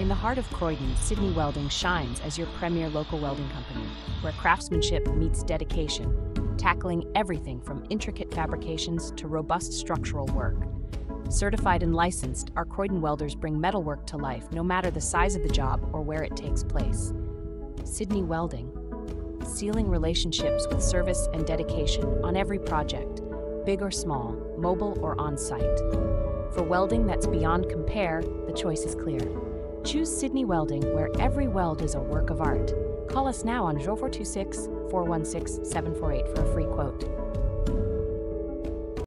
In the heart of Croydon, Sydney Welding shines as your premier local welding company, where craftsmanship meets dedication, tackling everything from intricate fabrications to robust structural work. Certified and licensed, our Croydon welders bring metalwork to life no matter the size of the job or where it takes place. Sydney Welding, sealing relationships with service and dedication on every project, big or small, mobile or on site. For welding that's beyond compare, the choice is clear. Choose Sydney Welding, where every weld is a work of art. Call us now on 0426 416 748 for a free quote.